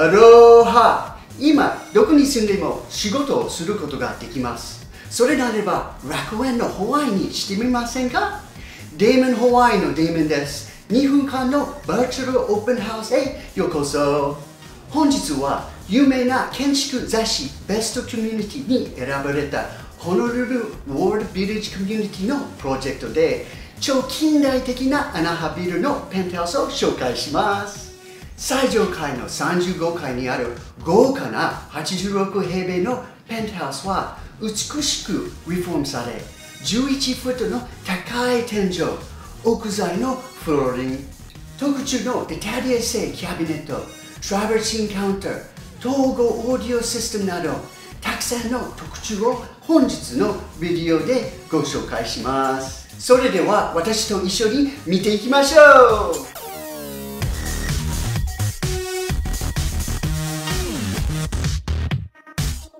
アロハ。今どこに住んでも仕事をすることができます。それなれば楽園のホワイにしてみませんか？デーモンホワイのデーモンです。2分間のバーチャルオープンハウスへようこそ。本日は有名な建築雑誌ベストコミュニティに選ばれたホノルルウォールビレッジコミュニティのプロジェクトで超近代的なアナハビルのペントハウスを紹介します。最上階の35階にある豪華な86平米のペントハウスは美しくリフォームされ11フットの高い天井屋材のフローリング特注のイタリア製キャビネットトラバーシンカウンター統合オーディオシステムなどたくさんの特徴を本日のビデオでご紹介します。それでは私と一緒に見ていきましょう。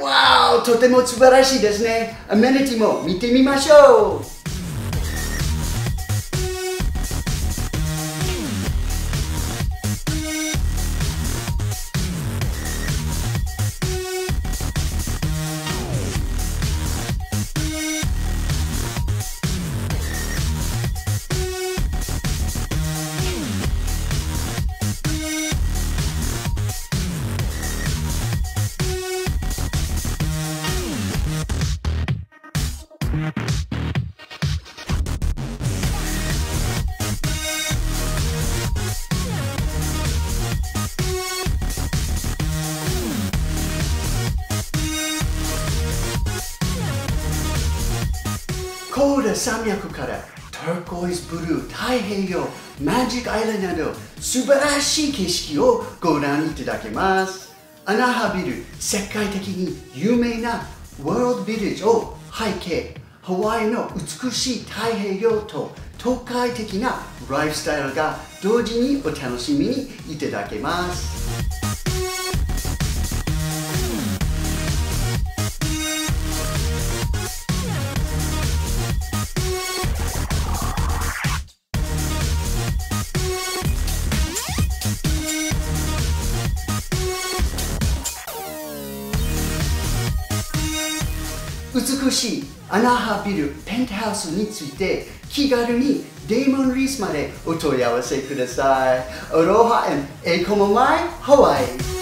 わーとても素晴らしいですね。アメニティも見てみましょう。コーラ山脈からターコイズブルー太平洋マジックアイランドなど素晴らしい景色をご覧いただけますアナハビル世界的に有名なワールドビレッジを背景ハワイの美しい太平洋と都会的なライフスタイルが同時にお楽しみにいただけます。美しいアナハビルペントハウスについて気軽にデーモン・リースまでお問い合わせください。アロハエコモマイハワイ